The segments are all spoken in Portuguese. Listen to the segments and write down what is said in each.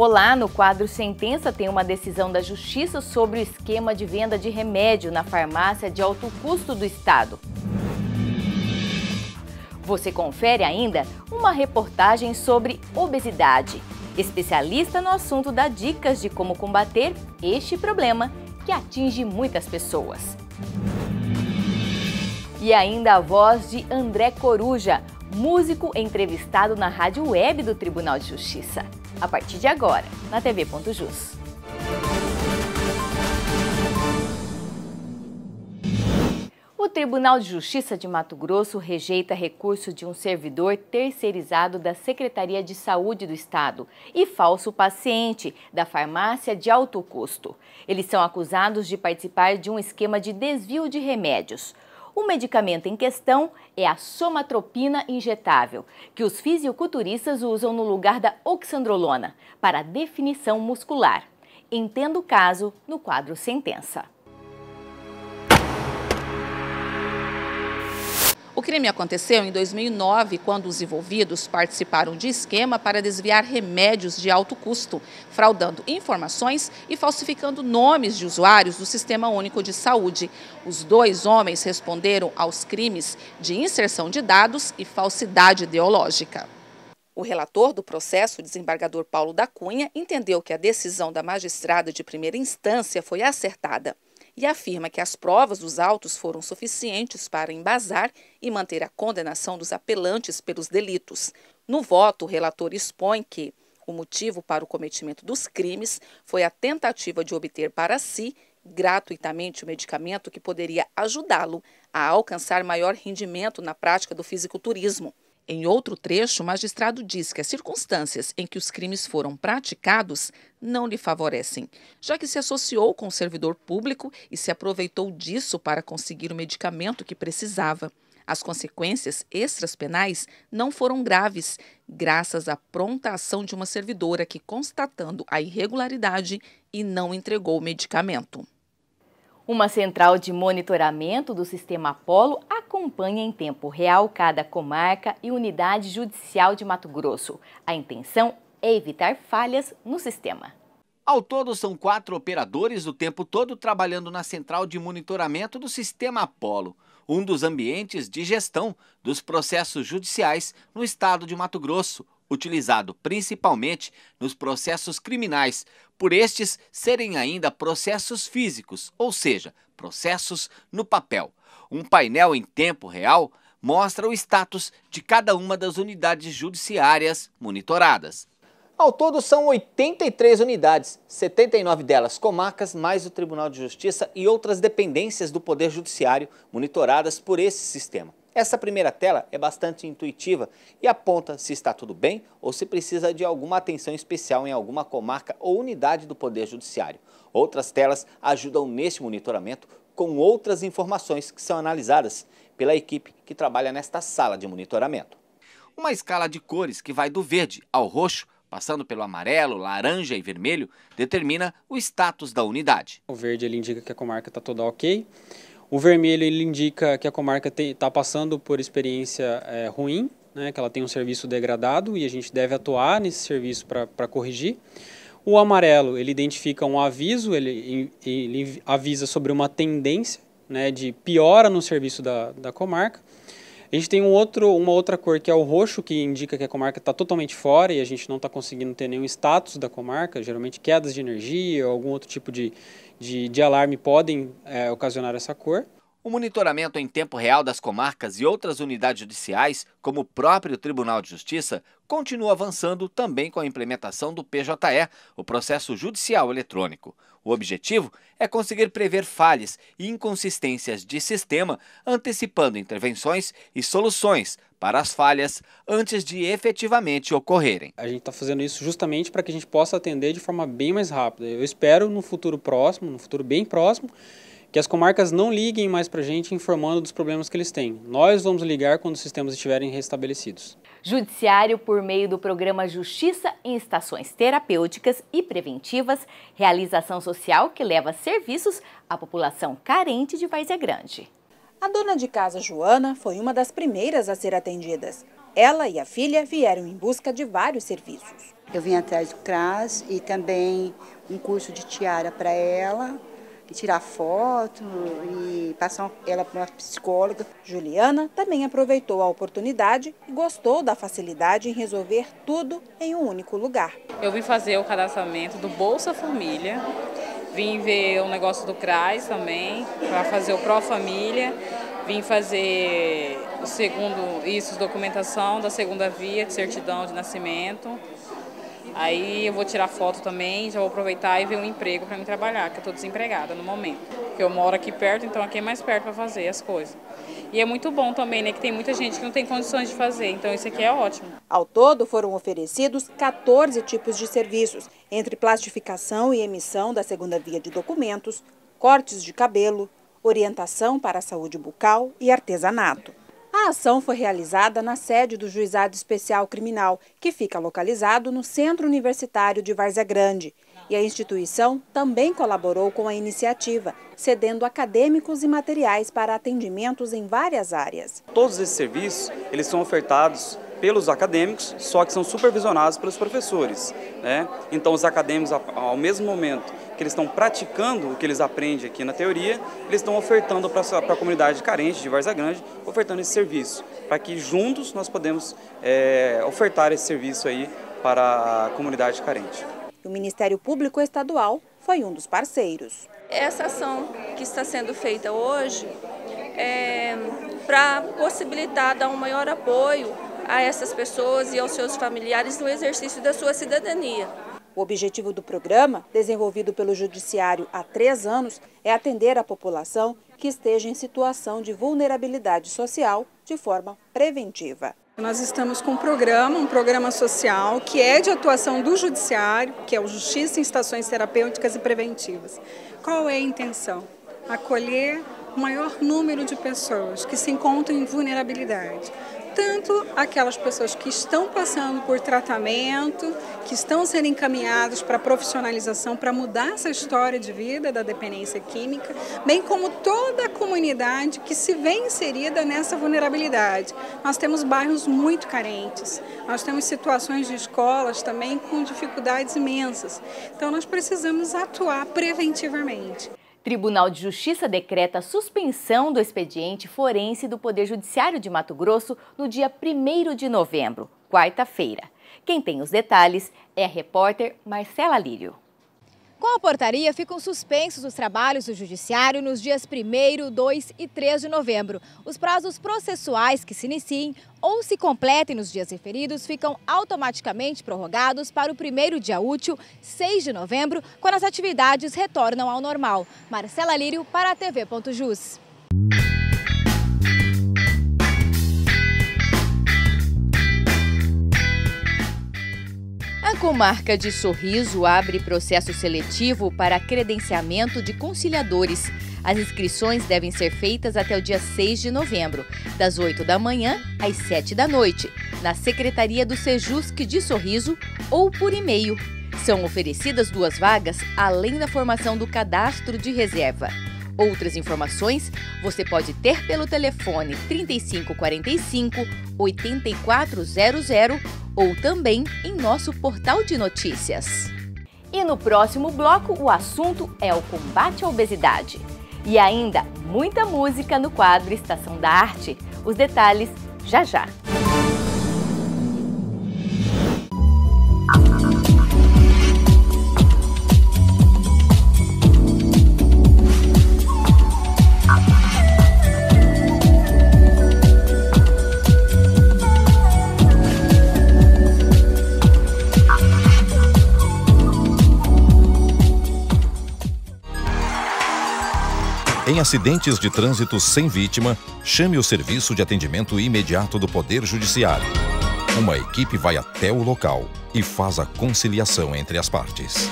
Olá, no quadro Sentença tem uma decisão da Justiça sobre o esquema de venda de remédio na farmácia de alto custo do Estado. Você confere ainda uma reportagem sobre obesidade. Especialista no assunto dá dicas de como combater este problema que atinge muitas pessoas. E ainda a voz de André Coruja, músico entrevistado na rádio web do Tribunal de Justiça. A partir de agora, na TV.jus. O Tribunal de Justiça de Mato Grosso rejeita recurso de um servidor terceirizado da Secretaria de Saúde do Estado e falso paciente da farmácia de alto custo. Eles são acusados de participar de um esquema de desvio de remédios. O medicamento em questão é a somatropina injetável, que os fisiculturistas usam no lugar da oxandrolona para definição muscular. Entenda o caso no quadro Sentença. O crime aconteceu em 2009, quando os envolvidos participaram de esquema para desviar remédios de alto custo, fraudando informações e falsificando nomes de usuários do Sistema Único de Saúde. Os dois homens responderam aos crimes de inserção de dados e falsidade ideológica. O relator do processo, o desembargador Paulo da Cunha, entendeu que a decisão da magistrada de primeira instância foi acertada e afirma que as provas dos autos foram suficientes para embasar e manter a condenação dos apelantes pelos delitos. No voto, o relator expõe que o motivo para o cometimento dos crimes foi a tentativa de obter para si gratuitamente o medicamento que poderia ajudá-lo a alcançar maior rendimento na prática do fisiculturismo. Em outro trecho, o magistrado diz que as circunstâncias em que os crimes foram praticados não lhe favorecem, já que se associou com o servidor público e se aproveitou disso para conseguir o medicamento que precisava. As consequências extras penais não foram graves, graças à pronta ação de uma servidora que, constatando a irregularidade, e não entregou o medicamento. Uma central de monitoramento do sistema Apolo acompanha em tempo real cada comarca e unidade judicial de Mato Grosso. A intenção é evitar falhas no sistema. Ao todo, são quatro operadores o tempo todo trabalhando na central de monitoramento do sistema Apolo, um dos ambientes de gestão dos processos judiciais no estado de Mato Grosso, utilizado principalmente nos processos criminais, por estes serem ainda processos físicos, ou seja, processos no papel. Um painel em tempo real mostra o status de cada uma das unidades judiciárias monitoradas. Ao todo são 83 unidades, 79 delas comarcas, mais o Tribunal de Justiça e outras dependências do Poder Judiciário monitoradas por esse sistema. Essa primeira tela é bastante intuitiva e aponta se está tudo bem ou se precisa de alguma atenção especial em alguma comarca ou unidade do Poder Judiciário. Outras telas ajudam neste monitoramento com outras informações que são analisadas pela equipe que trabalha nesta sala de monitoramento. Uma escala de cores que vai do verde ao roxo, passando pelo amarelo, laranja e vermelho, determina o status da unidade. O verde ele indica que a comarca está toda ok. O vermelho ele indica que a comarca está passando por experiência é, ruim, né, que ela tem um serviço degradado e a gente deve atuar nesse serviço para corrigir. O amarelo ele identifica um aviso, ele, ele avisa sobre uma tendência né, de piora no serviço da, da comarca. A gente tem um outro, uma outra cor que é o roxo, que indica que a comarca está totalmente fora e a gente não está conseguindo ter nenhum status da comarca, geralmente quedas de energia ou algum outro tipo de, de, de alarme podem é, ocasionar essa cor. O monitoramento em tempo real das comarcas e outras unidades judiciais, como o próprio Tribunal de Justiça, continua avançando também com a implementação do PJE, o processo judicial eletrônico. O objetivo é conseguir prever falhas e inconsistências de sistema, antecipando intervenções e soluções para as falhas antes de efetivamente ocorrerem. A gente está fazendo isso justamente para que a gente possa atender de forma bem mais rápida. Eu espero no futuro próximo, no futuro bem próximo, que as comarcas não liguem mais para a gente informando dos problemas que eles têm. Nós vamos ligar quando os sistemas estiverem restabelecidos. Judiciário, por meio do programa Justiça em Estações Terapêuticas e Preventivas, realização social que leva serviços à população carente de Várzea Grande. A dona de casa, Joana, foi uma das primeiras a ser atendidas. Ela e a filha vieram em busca de vários serviços. Eu vim atrás do CRAS e também um curso de tiara para ela, tirar foto e passar ela para uma psicóloga. Juliana também aproveitou a oportunidade e gostou da facilidade em resolver tudo em um único lugar. Eu vim fazer o cadastramento do Bolsa Família, vim ver o negócio do CRAS também, para fazer o Pro Família, vim fazer o segundo, isso, documentação da segunda via de certidão de nascimento. Aí eu vou tirar foto também, já vou aproveitar e ver um emprego para me trabalhar, que eu estou desempregada no momento. Porque eu moro aqui perto, então aqui é mais perto para fazer as coisas. E é muito bom também, né, que tem muita gente que não tem condições de fazer, então isso aqui é ótimo. Ao todo foram oferecidos 14 tipos de serviços, entre plastificação e emissão da segunda via de documentos, cortes de cabelo, orientação para a saúde bucal e artesanato. A ação foi realizada na sede do Juizado Especial Criminal, que fica localizado no Centro Universitário de Várzea Grande. E a instituição também colaborou com a iniciativa, cedendo acadêmicos e materiais para atendimentos em várias áreas. Todos esses serviços eles são ofertados pelos acadêmicos, só que são supervisionados pelos professores. Né? Então, os acadêmicos, ao mesmo momento que eles estão praticando o que eles aprendem aqui na teoria, eles estão ofertando para a comunidade carente de Varza Grande, ofertando esse serviço, para que juntos nós podemos é, ofertar esse serviço aí para a comunidade carente. O Ministério Público Estadual foi um dos parceiros. Essa ação que está sendo feita hoje é para possibilitar dar um maior apoio a essas pessoas e aos seus familiares no exercício da sua cidadania. O objetivo do programa, desenvolvido pelo Judiciário há três anos, é atender a população que esteja em situação de vulnerabilidade social de forma preventiva. Nós estamos com um programa, um programa social, que é de atuação do Judiciário, que é o Justiça em Estações Terapêuticas e Preventivas. Qual é a intenção? Acolher o maior número de pessoas que se encontram em vulnerabilidade tanto aquelas pessoas que estão passando por tratamento, que estão sendo encaminhadas para profissionalização, para mudar essa história de vida da dependência química, bem como toda a comunidade que se vê inserida nessa vulnerabilidade. Nós temos bairros muito carentes, nós temos situações de escolas também com dificuldades imensas. Então nós precisamos atuar preventivamente. Tribunal de Justiça decreta suspensão do expediente forense do Poder Judiciário de Mato Grosso no dia 1 de novembro, quarta-feira. Quem tem os detalhes é a repórter Marcela Lírio. Com a portaria, ficam suspensos os trabalhos do Judiciário nos dias 1, 2 e 3 de novembro. Os prazos processuais que se iniciem ou se completem nos dias referidos ficam automaticamente prorrogados para o primeiro dia útil, 6 de novembro, quando as atividades retornam ao normal. Marcela Lírio para a TV.jus. comarca de Sorriso abre processo seletivo para credenciamento de conciliadores. As inscrições devem ser feitas até o dia 6 de novembro, das 8 da manhã às 7 da noite, na Secretaria do Sejusc de Sorriso ou por e-mail. São oferecidas duas vagas, além da formação do cadastro de reserva. Outras informações você pode ter pelo telefone 3545 8400 ou também em nosso portal de notícias. E no próximo bloco, o assunto é o combate à obesidade. E ainda muita música no quadro Estação da Arte. Os detalhes já já. Em acidentes de trânsito sem vítima, chame o serviço de atendimento imediato do Poder Judiciário. Uma equipe vai até o local e faz a conciliação entre as partes.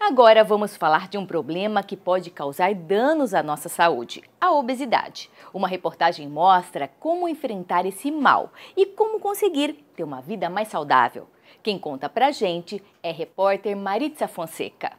Agora vamos falar de um problema que pode causar danos à nossa saúde: a obesidade. Uma reportagem mostra como enfrentar esse mal e como conseguir ter uma vida mais saudável. Quem conta pra gente é repórter Maritza Fonseca.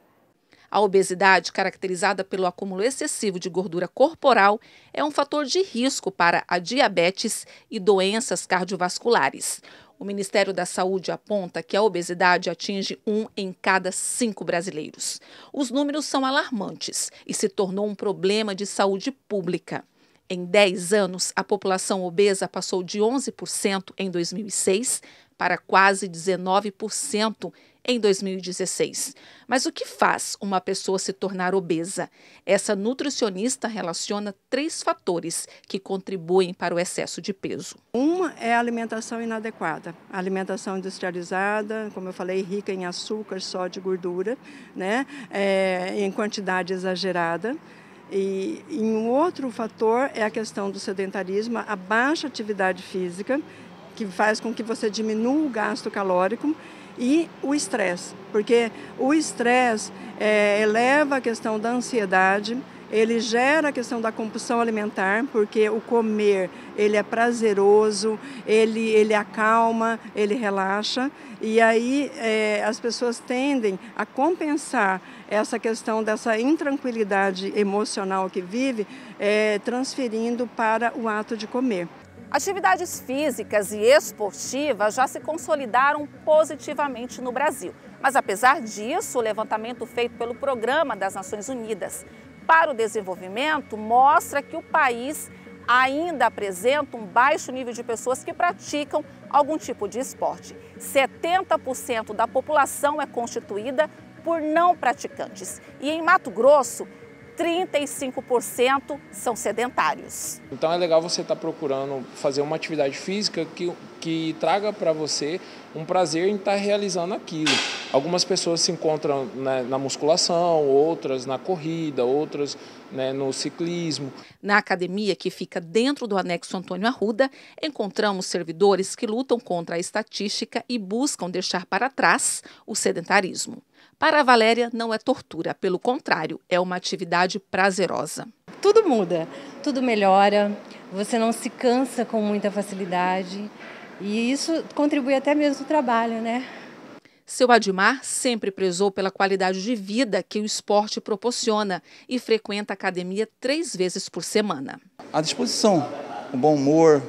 A obesidade, caracterizada pelo acúmulo excessivo de gordura corporal, é um fator de risco para a diabetes e doenças cardiovasculares. O Ministério da Saúde aponta que a obesidade atinge um em cada cinco brasileiros. Os números são alarmantes e se tornou um problema de saúde pública. Em 10 anos, a população obesa passou de 11% em 2006 para quase 19% em 2016. Mas o que faz uma pessoa se tornar obesa? Essa nutricionista relaciona três fatores que contribuem para o excesso de peso. Uma é a alimentação inadequada, a alimentação industrializada, como eu falei, rica em açúcar, sódio e gordura, né? É, em quantidade exagerada. E, e um outro fator é a questão do sedentarismo, a baixa atividade física, que faz com que você diminua o gasto calórico e o estresse, porque o estresse é, eleva a questão da ansiedade, ele gera a questão da compulsão alimentar, porque o comer ele é prazeroso, ele, ele acalma, ele relaxa, e aí é, as pessoas tendem a compensar essa questão dessa intranquilidade emocional que vive, é, transferindo para o ato de comer. Atividades físicas e esportivas já se consolidaram positivamente no Brasil. Mas, apesar disso, o levantamento feito pelo Programa das Nações Unidas para o Desenvolvimento mostra que o país ainda apresenta um baixo nível de pessoas que praticam algum tipo de esporte. 70% da população é constituída por não praticantes. E em Mato Grosso, 35% são sedentários. Então é legal você estar tá procurando fazer uma atividade física que, que traga para você um prazer em estar tá realizando aquilo. Algumas pessoas se encontram né, na musculação, outras na corrida, outras né, no ciclismo. Na academia, que fica dentro do anexo Antônio Arruda, encontramos servidores que lutam contra a estatística e buscam deixar para trás o sedentarismo. Para a Valéria, não é tortura, pelo contrário, é uma atividade prazerosa. Tudo muda, tudo melhora, você não se cansa com muita facilidade e isso contribui até mesmo no trabalho, né? Seu Admar sempre prezou pela qualidade de vida que o esporte proporciona e frequenta a academia três vezes por semana. A disposição, o bom humor,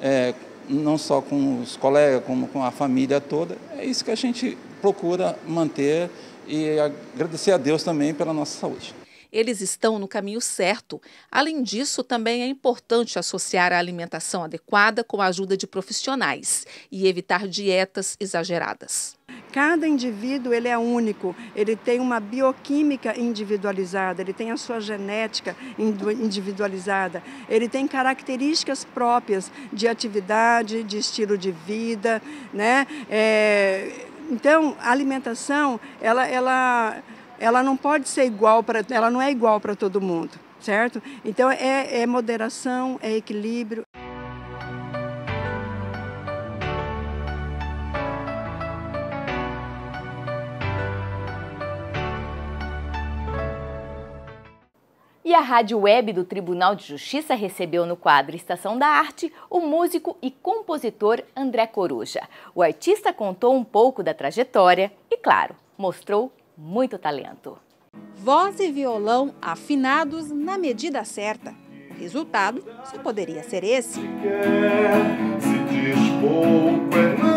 é, não só com os colegas, como com a família toda, é isso que a gente procura manter e agradecer a Deus também pela nossa saúde. Eles estão no caminho certo. Além disso, também é importante associar a alimentação adequada com a ajuda de profissionais e evitar dietas exageradas. Cada indivíduo ele é único, ele tem uma bioquímica individualizada, ele tem a sua genética individualizada, ele tem características próprias de atividade, de estilo de vida, né? É, então, a alimentação, ela, ela, ela não pode ser igual para, ela não é igual para todo mundo, certo? Então, é, é moderação, é equilíbrio. E a Rádio Web do Tribunal de Justiça recebeu no quadro Estação da Arte o músico e compositor André Coruja. O artista contou um pouco da trajetória e, claro, mostrou muito talento. Voz e violão afinados na medida certa. O resultado só poderia ser esse. Se quer, se diz pouco é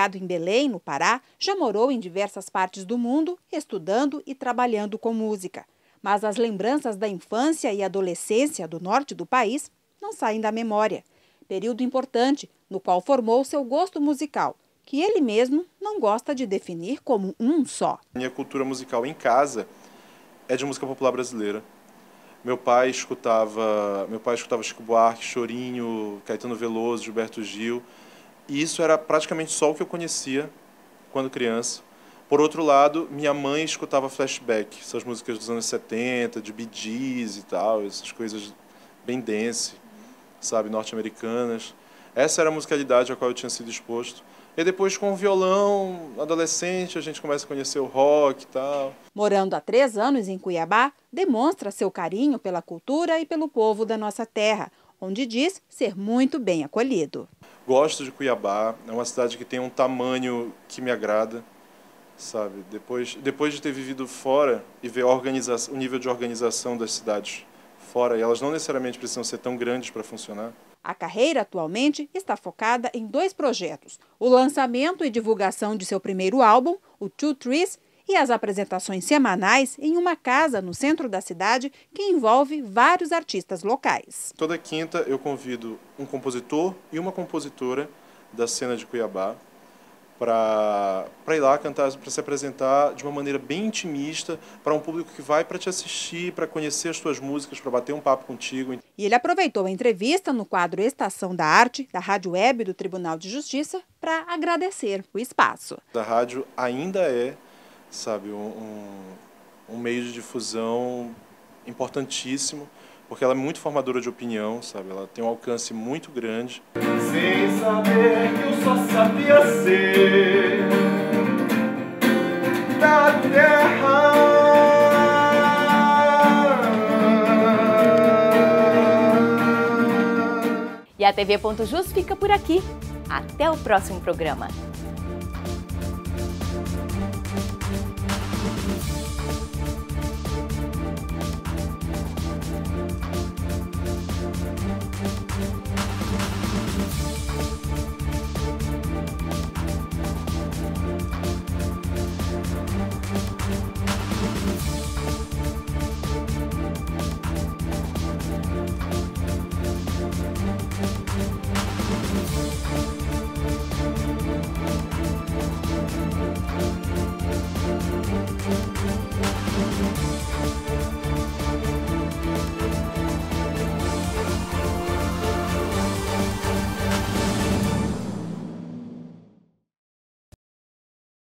criado em Belém, no Pará, já morou em diversas partes do mundo, estudando e trabalhando com música. Mas as lembranças da infância e adolescência do norte do país não saem da memória. Período importante no qual formou seu gosto musical, que ele mesmo não gosta de definir como um só. Minha cultura musical em casa é de música popular brasileira. Meu pai escutava, meu pai escutava Chico Buarque, Chorinho, Caetano Veloso, Gilberto Gil. E isso era praticamente só o que eu conhecia quando criança. Por outro lado, minha mãe escutava flashback, essas músicas dos anos 70, de Bee Gees e tal, essas coisas bem dance, sabe, norte-americanas. Essa era a musicalidade a qual eu tinha sido exposto E depois com o violão, adolescente, a gente começa a conhecer o rock e tal. Morando há três anos em Cuiabá, demonstra seu carinho pela cultura e pelo povo da nossa terra, onde diz ser muito bem acolhido. Gosto de Cuiabá, é uma cidade que tem um tamanho que me agrada, sabe? Depois, depois de ter vivido fora e ver o nível de organização das cidades fora, e elas não necessariamente precisam ser tão grandes para funcionar. A carreira atualmente está focada em dois projetos: o lançamento e divulgação de seu primeiro álbum, o Two Trees, e as apresentações semanais em uma casa no centro da cidade que envolve vários artistas locais. Toda quinta eu convido um compositor e uma compositora da cena de Cuiabá para ir lá cantar, para se apresentar de uma maneira bem intimista para um público que vai para te assistir, para conhecer as tuas músicas, para bater um papo contigo. E ele aproveitou a entrevista no quadro Estação da Arte, da Rádio Web do Tribunal de Justiça, para agradecer o espaço. A rádio ainda é, sabe, um, um meio de difusão importantíssimo porque ela é muito formadora de opinião, sabe? Ela tem um alcance muito grande. Sem saber que eu só sabia ser da terra. E a TV Ponto Jus fica por aqui. Até o próximo programa.